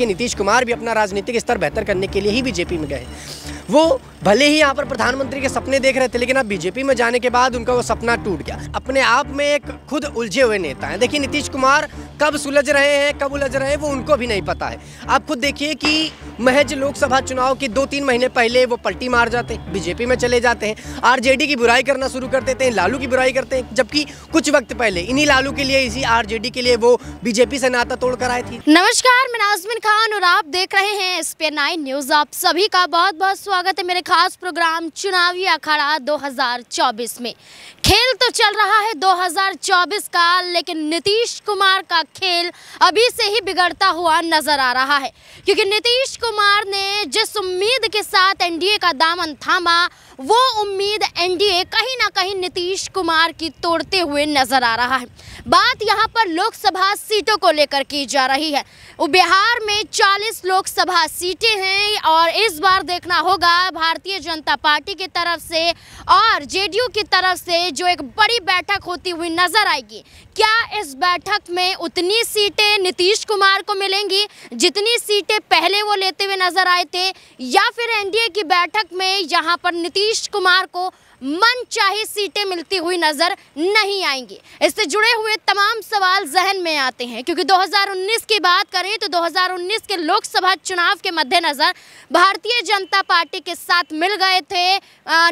कि नीतीश कुमार भी अपना राजनीतिक स्तर बेहतर करने के लिए ही बीजेपी में गए। वो भले ही यहाँ पर प्रधानमंत्री के सपने देख रहे थे, लेकिन अब बीजेपी में जाने के बाद उनका वो सपना टूट गया। अपने आप में एक खुद उलझे हुए नेता हैं। देखिए, नीतीश कुमार कब सुलझ रहे हैं, कब उलझ रहे हैं, वो उनको भी नहीं पता है। आप खुद देखिए कि महज लोकसभा चुनाव के दो तीन महीने पहले वो पलटी मार जाते हैं, बीजेपी में चले जाते हैं। आरजेडी की बुराई करना शुरू कर देते हैं, लालू की बुराई करते हैं, जबकि कुछ वक्त पहले इन्हीं लालू के लिए, इसी आरजेडी के लिए वो बीजेपी से नाता तोड़ कर आए थे। नमस्कार, मैं नाजमिन खान और आप देख रहे हैं एस न्यूज़। आप सभी का बहुत बहुत स्वागत। है मेरे खास प्रोग्राम चुनावी अखाड़ा 2024 में। खेल तो चल रहा है 2024 का, लेकिन नीतीश कुमार का खेल अभी से ही बिगड़ता हुआ नज़र आ रहा है। क्योंकि नीतीश कुमार ने जिस उम्मीद के साथ एनडीए का दामन थामा, वो उम्मीद एनडीए कहीं ना कहीं नीतीश कुमार की तोड़ते हुए नज़र आ रहा है। बात यहाँ पर लोकसभा सीटों को लेकर की जा रही है। बिहार में 40 लोकसभा सीटें हैं और इस बार देखना होगा, भारतीय जनता पार्टी की तरफ़ से और जेडीयू की तरफ़ से जो एक बड़ी बैठक होती हुई नज़र आएगी। क्या इस बैठक में उतनी सीटें नीतीश कुमार को मिलेंगी? जितनी सीटें पहले वो लेते हुए नज़र आए थे, या फिर एनडीए की बैठक में यहाँ पर नीतीश कुमार को मन चाहे सीटें मिलती हुई नज़र नहीं आएँगी? इससे जुड़े हुए तमाम सवाल जहन में आते हैं, क्योंकि 2019 की बात करें तो 2019 के लोकसभा चुनाव के मद्देनजर भारतीय जनता पार्टी के साथ मिल गए थे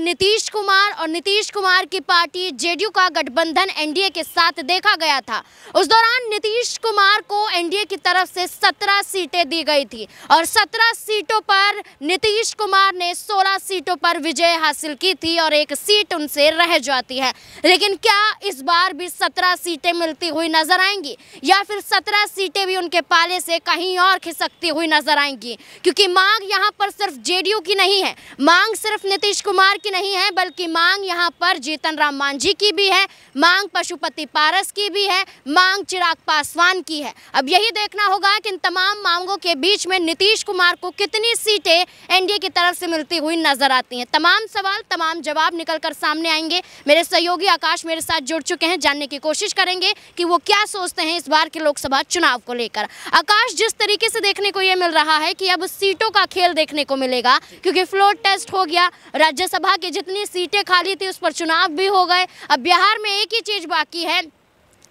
नीतीश कुमार, और नीतीश कुमार की पार्टी जेडीयू का गठबंधन एनडीए के साथ देखा गया था। उस दौरान नीतीश कुमार को एनडीए की तरफ़ से 17 सीटें दी गई थी और 17 सीटों पर नीतीश कुमार ने 16 सीटों पर विजय हासिल की थी और एक सीट उनसे रह जाती है। लेकिन क्या इस बार भी सत्रह सीटें मिलती हुई नज़र आएँगी या फिर सत्रह सीटें भी उनके पाले से कहीं और खिसकती हुई नज़र आएँगी? क्योंकि मांग यहाँ पर सिर्फ़ जेडीयू की नहीं है। मांग सिर्फ़ नीतीश कुमार की नहीं है, बल्कि मांग यहाँ पर जीतन राम मांझी की भी है, मांग पशुपति पारस की भी है, मांग चिराग पासवान की है। अब यही देखना होगा कि इन तमाम मांगों के बीच में नीतीश कुमार को कितनी सीटें एनडीए की तरफ़ से मिलती हुई नज़र आती हैं। तमाम सवाल, तमाम जवाब निकल कर सामने आएँगे। मेरे सहयोगी आकाश मेरे साथ जुड़ चुके हैं, जानने की कोशिश करेंगे कि वो क्या सोचते हैं इस बार के लोकसभा चुनाव को लेकर। आकाश, जिस तरीके से देखने को ये मिल रहा है कि अब सीटों का खेल देखने को मिलेगा, क्योंकि फ्लोर टेस्ट हो गया। राज्यसभा की जितनी सीटें खाली थी, उस पर चुनाव भी हो गए। अब बिहार में एक ही चीज़ बाकी है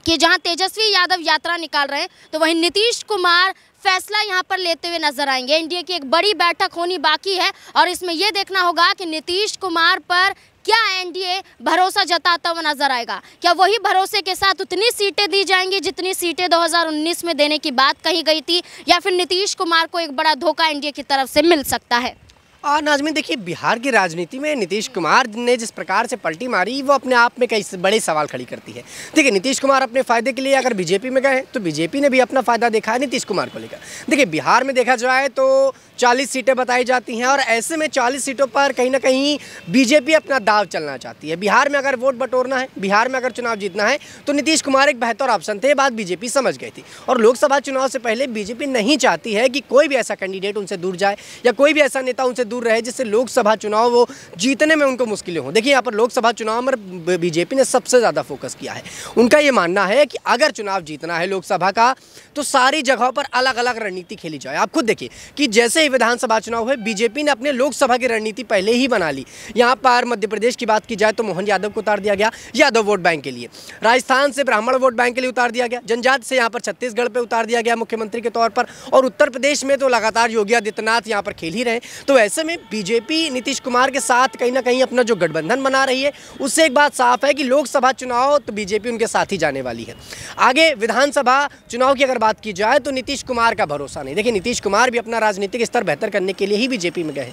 कि जहाँ तेजस्वी यादव यात्रा निकाल रहे हैं तो वहीं नीतीश कुमार फैसला यहाँ पर लेते हुए नज़र आएँगे। एनडीए की एक बड़ी बैठक होनी बाकी है और इसमें यह देखना होगा कि नीतीश कुमार पर क्या एनडीए भरोसा जताता हुआ नज़र आएगा। क्या वही भरोसे के साथ उतनी सीटें दी जाएँगी जितनी सीटें 2019 में देने की बात कही गई थी, या फिर नीतीश कुमार को एक बड़ा धोखा एनडीए की तरफ़ से मिल सकता है? और नाजमीन, देखिए, बिहार की राजनीति में नीतीश कुमार ने जिस प्रकार से पलटी मारी, वो अपने आप में कई बड़े सवाल खड़ी करती है। देखिए, नीतीश कुमार अपने फ़ायदे के लिए अगर बीजेपी में गए तो बीजेपी ने भी अपना फ़ायदा देखा है नीतीश कुमार को लेकर। देखिए, बिहार में देखा जाए तो 40 सीटें बताई जाती हैं और ऐसे में 40 सीटों पर कहीं ना कहीं बीजेपी अपना दाव चलना चाहती है। बिहार में अगर वोट बटोरना है, बिहार में अगर चुनाव जीतना है तो नीतीश कुमार एक बेहतर ऑप्शन थे बात बीजेपी समझ गई थी। और लोकसभा चुनाव से पहले बीजेपी नहीं चाहती है कि कोई भी ऐसा कैंडिडेट उनसे दूर जाए या कोई भी ऐसा नेता उनसे दूर रहे जिससे लोकसभा चुनाव वो जीतने में उनको मुश्किलें हों। देखिए, यहाँ पर लोकसभा चुनाव में बीजेपी ने सबसे ज़्यादा फोकस किया है। उनका ये मानना है कि अगर चुनाव जीतना है लोकसभा का तो सारी जगहों पर अलग अलग रणनीति खेली जाए। आप खुद देखिए कि जैसे ही विधानसभा चुनाव हुए, बीजेपी ने अपने लोकसभा की रणनीति पहले ही बना ली। यहाँ पर मध्य प्रदेश की बात की जाए तो मोहन यादव को उतार दिया गया, यादव वोट बैंक के लिए। राजस्थान से ब्राह्मण वोट बैंक के लिए उतार दिया गया, जनजात से यहाँ पर छत्तीसगढ़ पर उतार दिया गया मुख्यमंत्री के तौर पर, और उत्तर प्रदेश में तो लगातार योगी आदित्यनाथ यहाँ पर खेल ही रहे। तो ऐसे में बीजेपी नीतीश कुमार के साथ कहीं ना कहीं अपना जो गठबंधन बना रही है, उससे एक बात साफ़ है कि लोकसभा चुनाव तो बीजेपी उनके साथ ही जाने वाली है। आगे विधानसभा चुनाव की अगर बात की जाए तो नीतीश कुमार का भरोसा नहीं। देखिए, नीतीश कुमार भी अपना राजनीतिक स्तर बेहतर करने के लिए ही बीजेपी में गए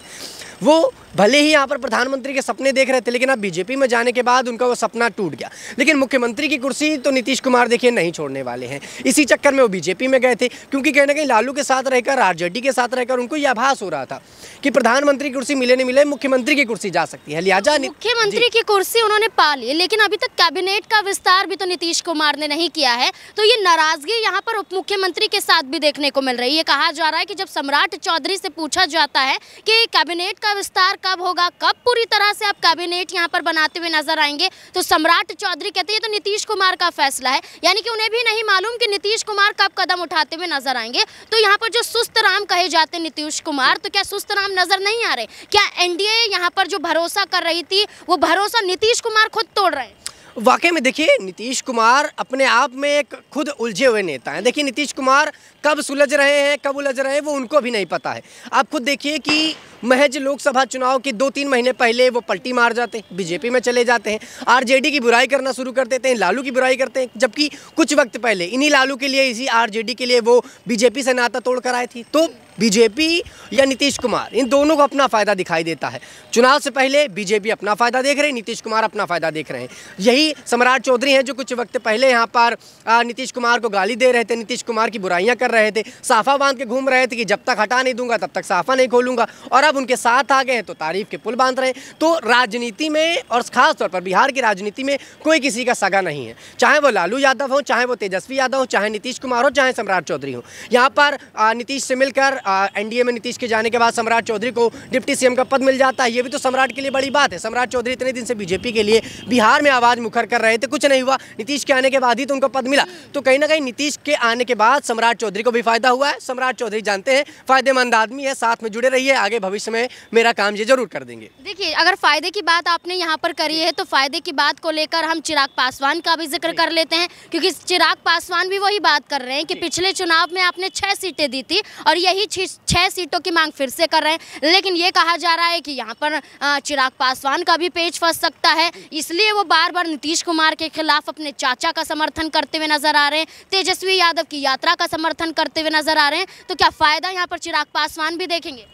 वो भले ही यहाँ पर प्रधानमंत्री के सपने देख रहे थे लेकिन अब बीजेपी में जाने के बाद उनका वो सपना टूट गया। लेकिन मुख्यमंत्री की कुर्सी तो नीतीश कुमार देखिए नहीं छोड़ने वाले हैं। इसी चक्कर में वो बीजेपी में गए थे क्योंकि कहीं ना कहीं लालू के साथ रहकर आरजेडी के साथ रहकर उनको यह आभास हो रहा था कि प्रधानमंत्री की कुर्सी मिले नहीं मिले मुख्यमंत्री की कुर्सी जा सकती है। लिहाजा मुख्यमंत्री की कुर्सी उन्होंने पा ली लेकिन अभी तक कैबिनेट का विस्तार भी तो नीतीश कुमार ने नहीं किया है। तो ये नाराज़गी यहाँ पर उप मुख्यमंत्री के साथ भी देखने को मिल रही है। कहा जा रहा है कि जब सम्राट चौधरी से पूछा जाता है कि कैबिनेट का विस्तार कब होगा? कब पूरी तरह से आप कैबिनेट यहाँ पर बनाते हुए नज़र आएँगे? तो सम्राट चौधरी कहते हैं, ये तो नीतीश कुमार का फैसला है। यानी कि उन्हें भी नहीं मालूम कि नीतीश कुमार कब कदम उठाते हुए नज़र आएँगे। तो यहाँ पर जो सुस्त राम कहे जाते नीतीश कुमार तो क्या सुस्त राम नज़र नहीं आ रहे? क्या एनडीए यहाँ पर जो भरोसा कर रही थी, वो भरोसा नीतीश कुमार खुद तोड़ रहे हैं? वाकई में देखिए, नीतीश कुमार अपने आप में एक खुद उलझे हुए नेता हैं। देखिए, नीतीश कुमार कब सुलझ रहे हैं, कब उलझ रहे हैं, वो उनको भी नहीं पता है। आप खुद देखिए कि महज लोकसभा चुनाव के दो तीन महीने पहले वो पलटी मार जाते हैं, बीजेपी में चले जाते हैं, आरजेडी की बुराई करना शुरू कर देते हैं, लालू की बुराई करते हैं, जबकि कुछ वक्त पहले, इन्हीं लालू के लिए, इसी आरजेडी के लिए वो बीजेपी से नाता तोड़ कर आए थी। तो बीजेपी या नीतीश कुमार, इन दोनों को अपना फ़ायदा दिखाई देता है। चुनाव से पहले बीजेपी अपना फ़ायदा देख रहे हैं, नीतीश कुमार अपना फ़ायदा देख रहे हैं। यही सम्राट चौधरी हैं जो कुछ वक्त पहले यहाँ पर नीतीश कुमार को गाली दे रहे थे, नीतीश कुमार की बुराइयाँ कर रहे थे, साफा बाँध के घूम रहे थे कि जब तक हटा नहीं दूँगा, तब तक साफा नहीं खोलूँगा, और अब उनके साथ आ गए हैं तो तारीफ़ के पुल बाँध रहे हैं। तो राजनीति में और ख़ास तौर पर बिहार की राजनीति में कोई किसी का सगा नहीं है। चाहे वो लालू यादव हो, चाहे वो तेजस्वी यादव हो, चाहे नीतीश कुमार हो, चाहे सम्राट चौधरी हो। यहाँ पर नीतीश से मिलकर एनडीए में नीतीश के जाने के बाद सम्राट चौधरी को डिप्टी सीएम का पद मिल जाता है। ये भी तो सम्राट के लिए बड़ी बात है। सम्राट चौधरी इतने दिन से बीजेपी के लिए बिहार में आवाज़ मुखर कर रहे थे कुछ नहीं हुआ। नीतीश के आने के बाद ही तो उनको पद मिला। तो कहीं ना कहीं नीतीश के आने के बाद सम्राट चौधरी को भी फ़ायदा हुआ है। सम्राट चौधरी जानते हैं फ़ायदेमंद आदमी है साथ में जुड़े रहिए। आगे भविष्य में मेरा काम ये ज़रूर कर देंगे। देखिए अगर फ़ायदे की बात आपने यहाँ पर करी है तो फ़ायदे की बात को लेकर हम चिराग पासवान का भी ज़िक्र कर लेते हैं क्योंकि चिराग पासवान भी वही बात कर रहे हैं कि पिछले चुनाव में आपने छह सीटें दी थी और यही छह सीट सीटों की मांग फिर से कर रहे हैं। लेकिन ये कहा जा रहा है कि यहाँ पर चिराग पासवान का भी पेज फंस सकता है। इसलिए वो बार बार नीतीश कुमार के खिलाफ अपने चाचा का समर्थन करते हुए नज़र आ रहे हैं। तेजस्वी यादव की यात्रा का समर्थन करते हुए नज़र आ रहे हैं। तो क्या फ़ायदा यहाँ पर चिराग पासवान भी देखेंगे?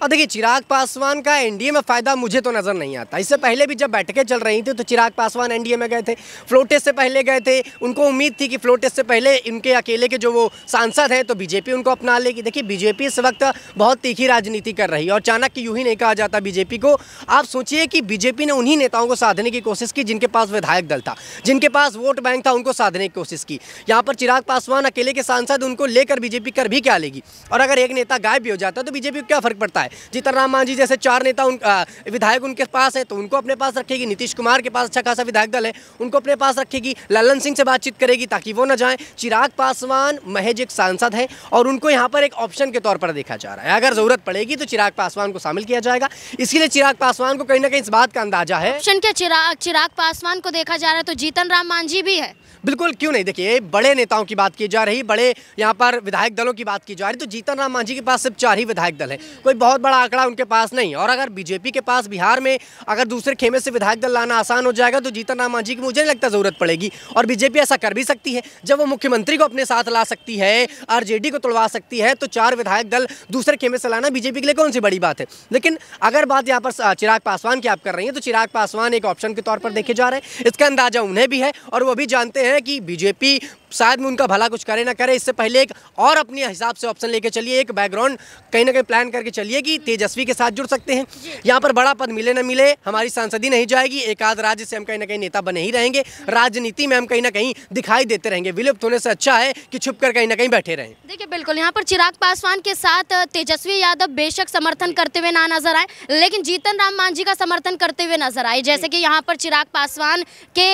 और देखिए, चिराग पासवान का एनडीए में फ़ायदा मुझे तो नज़र नहीं आता। इससे पहले भी जब बैठकें चल रही थी तो चिराग पासवान एनडीए में गए थे फ्लो टेस्ट से पहले गए थे। उनको उम्मीद थी कि फ्लो टेस्ट से पहले इनके अकेले के जो वो सांसद हैं तो बीजेपी उनको अपना लेगी। देखिए, बीजेपी इस वक्त बहुत तीखी राजनीति कर रही है और चाणक्य यूँ ही नहीं कहा जाता बीजेपी को। आप सोचिए कि बीजेपी ने उन्हीं नेताओं को साधने की कोशिश की जिनके पास विधायक दल था, जिनके पास वोट बैंक था, उनको साधने की कोशिश की। यहाँ पर चिराग पासवान अकेले के सांसद, उनको लेकर बीजेपी कर भी क्या लेगी? और अगर एक नेता गायब भी हो जाता है तो बीजेपी को क्या फ़र्क पड़ता है? जीतन राम मांझी जैसे चार नेता उन विधायक उनके पास है तो उनको अपने पास रखेगी। नीतीश कुमार के पास अच्छा खासा विधायक दल है उनको अपने पास रखेगी। ललन सिंह से बातचीत करेगी ताकि वो न जाए। चिराग पासवान महज एक सांसद है और उनको यहाँ पर एक ऑप्शन के तौर पर देखा जा रहा है। अगर ज़रूरत पड़ेगी तो चिराग पासवान को शामिल किया जाएगा। इसीलिए चिराग पासवान को कहीं ना कहीं इस बात का अंदाज़ा है। ऑप्शन के चिराग चिराग पासवान को देखा जा रहा है तो जीतन राम मांझी भी है। बिल्कुल क्यों नहीं? देखिए बड़े नेताओं की बात की जा रही बड़े यहाँ पर विधायक दलों की बात की जा रही तो जीतन राम मांझी के पास सिर्फ़ चार ही विधायक दल है। कोई बहुत बड़ा आंकड़ा उनके पास नहीं और अगर बीजेपी के पास बिहार में अगर दूसरे खेमे से विधायक दल लाना आसान हो जाएगा तो जीतन राम मांझी की मुझे नहीं लगता ज़रूरत पड़ेगी। और बीजेपी ऐसा कर भी सकती है। जब वो मुख्यमंत्री को अपने साथ ला सकती है, आरजेडी को तोड़वा सकती है तो चार विधायक दल दूसरे खेमे से लाना बीजेपी के लिए कौन सी बड़ी बात है? लेकिन अगर बात यहाँ पर चिराग पासवान की आप कर रही हैं तो चिराग पासवान एक ऑप्शन के तौर पर देखे जा रहे हैं। इसका अंदाज़ा उन्हें भी है, और वो भी जानते हैं कि बीजेपी शायद में उनका भला कुछ करे ना करे इससे पहले एक और अपने हिसाब से ऑप्शन लेके चलिए एक बैकग्राउंड कहीं ना कहीं प्लान करके चलिए कि तेजस्वी के साथ जुड़ सकते हैं। यहाँ पर बड़ा पद मिले ना मिले हमारी सांसदी नहीं जाएगी एक आध राज्य से हम कहीं ना कहीं नेता बने ही रहेंगे। राजनीति में हम कहीं ना कहीं दिखाई देते रहेंगे। विलुप्त होने से अच्छा है कि छुप कर कहीं ना कहीं बैठे रहें। देखिए बिल्कुल यहाँ पर चिराग पासवान के साथ तेजस्वी यादव बेशक समर्थन करते हुए ना नज़र आए लेकिन जीतन राम मांझी का समर्थन करते हुए नज़र आए। जैसे कि यहाँ पर चिराग पासवान के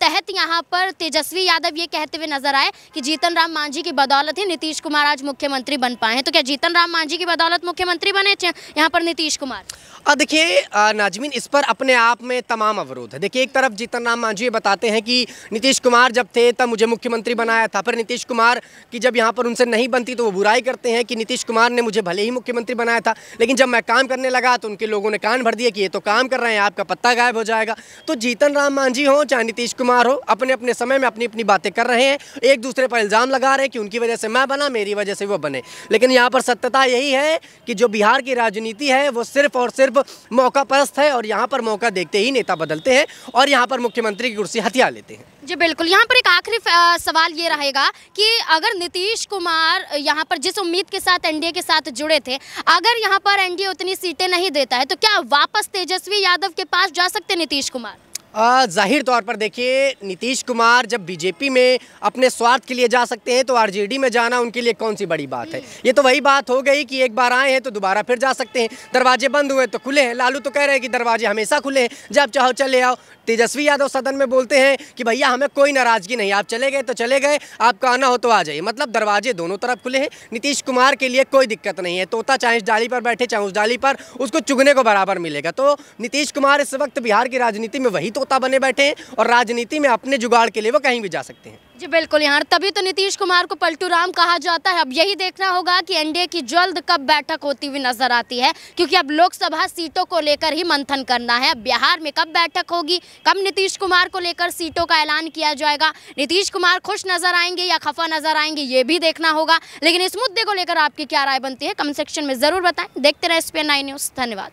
तहत यहाँ पर तेजस्वी यादव ये कहते हुए नज़र आए कि जीतन राम मांझी की बदौलत ही नीतीश कुमार आज मुख्यमंत्री बन पाए हैं। तो क्या जीतन राम मांझी की बदौलत मुख्यमंत्री बने? यहाँ पर नीतीश कुमार। देखिए नाजमीन, इस पर अपने आप में तमाम अवरोध है। देखिए, एक तरफ़ जीतन राम मांझी ये बताते हैं कि नीतीश कुमार जब थे, तब मुझे मुख्यमंत्री बनाया था। पर नीतीश कुमार की जब यहाँ पर उनसे नहीं बनती तो वो बुराई करते हैं कि नीतीश कुमार ने मुझे भले ही मुख्यमंत्री बनाया था, लेकिन जब मैं काम करने लगा तो उनके लोगों ने कान भर दिया कि ये तो काम कर रहे हैं, आपका पत्ता गायब हो जाएगा। तो जीतन राम मांझी हो, चाहे नीतीश कुमार हो अपने अपने समय में अपनी अपनी बातें कर रहे हैं एक दूसरे पर इल्ज़ाम लगा रहे हैं कि उनकी वजह से मैं बना, मेरी वजह से वो बने। लेकिन यहाँ पर सत्यता यही है कि जो बिहार की राजनीति है, वो सिर्फ़ और सिर्फ़ मौका परस्त है और यहाँ पर मौका देखते ही नेता बदलते हैं और यहाँ पर मुख्यमंत्री की कुर्सी हथियार लेते हैं। जी, बिल्कुल। यहाँ पर एक आखिरी सवाल ये रहेगा कि अगर नीतीश कुमार यहाँ पर जिस उम्मीद के साथ, एनडीए के साथ जुड़े थे, अगर यहाँ पर एनडीए उतनी सीटें नहीं देता है तो क्या वापस तेजस्वी यादव के पास जा सकते नीतीश कुमार? ज़ाहिर तौर पर देखिए, नीतीश कुमार जब बीजेपी में अपने स्वार्थ के लिए जा सकते हैं तो आरजेडी में जाना उनके लिए कौन सी बड़ी बात है? ये तो वही बात हो गई कि एक बार आए हैं तो दोबारा फिर जा सकते हैं। दरवाजे बंद हुए तो खुले हैं। लालू तो कह रहे हैं कि दरवाजे हमेशा खुले हैं। जब चाहो चले आओ। तेजस्वी यादव सदन में बोलते हैं कि भैया, हमें कोई नाराज़गी नहीं। आप चले गए तो चले गए। आपको आना हो तो आ जाइए। मतलब दरवाजे दोनों तरफ़ खुले हैं। नीतीश कुमार के लिए कोई दिक्कत नहीं है। तोता चाहे इस डाली पर बैठे, चाहे उस डाली पर, उसको चुगने को बराबर मिलेगा। तो नीतीश कुमार इस वक्त बिहार की राजनीति में वही तोता बने बैठे हैं और राजनीति में अपने जुगाड़ के लिए वो कहीं भी जा सकते हैं। जी, बिल्कुल यहाँ, तभी तो नीतीश कुमार को पलटू राम कहा जाता है। अब यही देखना होगा कि एनडीए की जल्द कब बैठक होती हुई नज़र आती है, क्योंकि अब लोकसभा सीटों को लेकर ही मंथन करना है। अब बिहार में कब बैठक होगी, कब नीतीश कुमार को लेकर सीटों का ऐलान किया जाएगा? नीतीश कुमार खुश नज़र आएँगे या खफा नज़र आएँगे, ये भी देखना होगा। लेकिन इस मुद्दे को लेकर आपकी क्या राय बनती है, कमेंट सेक्शन में ज़रूर बताएँ। देखते रहे एस न्यूज़ धन्यवाद।